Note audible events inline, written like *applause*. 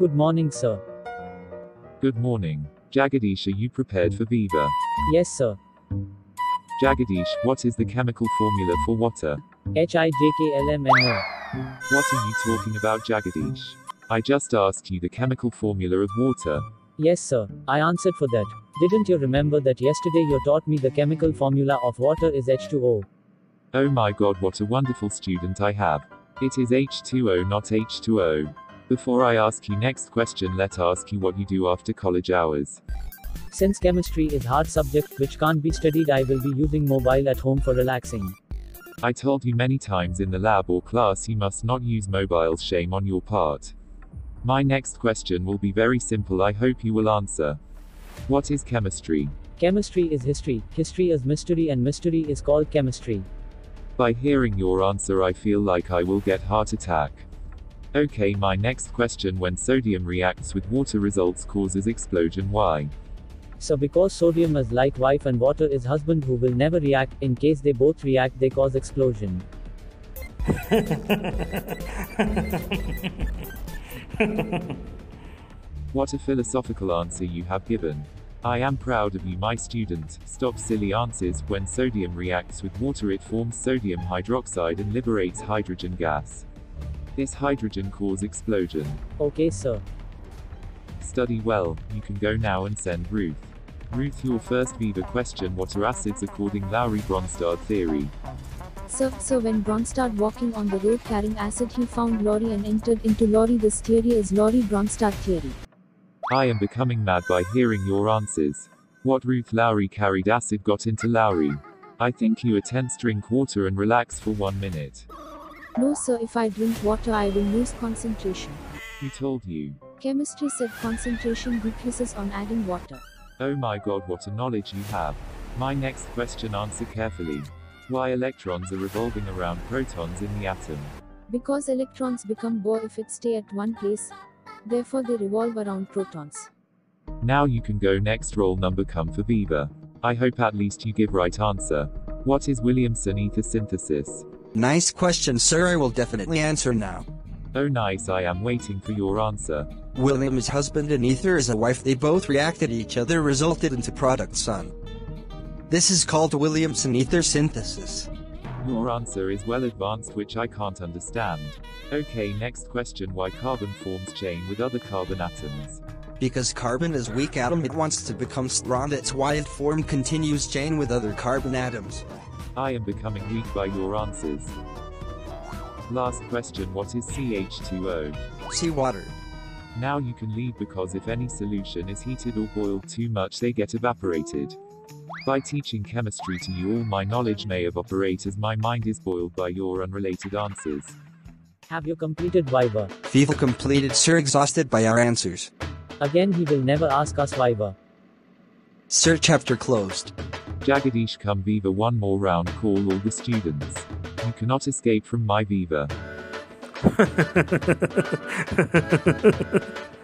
Good morning, sir. Good morning. Jagadish, are you prepared for Viva? Yes, sir. Jagadish, what is the chemical formula for water? H-I-J-K-L-M-N-O. What are you talking about, Jagadish? I just asked you the chemical formula of water. Yes, sir. I answered for that. Didn't you remember that yesterday you taught me the chemical formula of water is H2O? Oh my god, what a wonderful student I have. It is H2O, not H2O. Before I ask you next question, let's ask you what you do after college hours. Since chemistry is hard subject which can't be studied, I will be using mobile at home for relaxing. I told you many times in the lab or class you must not use mobiles, shame on your part. My next question will be very simple, I hope you will answer. What is chemistry? Chemistry is history, history is mystery, and mystery is called chemistry. By hearing your answer, I feel like I will get heart attack. Okay, my next question when sodium reacts with water results causes explosion why? So because sodium is like wife and water is husband who will never react, in case they both react they cause explosion. *laughs* What a philosophical answer you have given. I am proud of you my student. Stop silly answers. When sodium reacts with water it forms sodium hydroxide and liberates hydrogen gas. This hydrogen cause explosion. Okay, sir. Study well, you can go now and send Ruth. Ruth your first Viva question what are acids according Lowry-Bronsted theory? So, so when Bronsted walking on the road carrying acid he found Lorry and entered into Lorry this theory is Lowry-Bronsted theory. I am becoming mad by hearing your answers. What Ruth Lowry carried acid got into Lowry. I think you attempt drink water and relax for one minute. No sir if I drink water I will lose concentration. Who told you? Chemistry said concentration decreases on adding water. Oh my god what a knowledge you have. My next question answer carefully. Why electrons are revolving around protons in the atom? Because electrons become Bohr if it stay at one place. Therefore they revolve around protons. Now you can go next roll number come for Viva. I hope at least you give right answer. What is Williamson ether synthesis? Nice question, sir. I will definitely answer now. Oh nice I am waiting for your answer. William is husband and Ether is a wife. They both reacted each other resulted into product son. This is called Williamson ether synthesis. Your answer is well advanced which I can't understand. Okay next question why carbon forms chain with other carbon atoms? Because carbon is weak atom it wants to become strong that's why it formed continuous chain with other carbon atoms. I am becoming weak by your answers. Last question what is CH2O? Seawater. Now you can leave because if any solution is heated or boiled too much they get evaporated. By teaching chemistry to you all my knowledge may evaporate as my mind is boiled by your unrelated answers. Have you completed Viva? Viva completed sir exhausted by our answers. Again he will never ask us Viva. Sir chapter closed. Jagadish come Viva one more round call all the students. You cannot escape from my Viva. *laughs*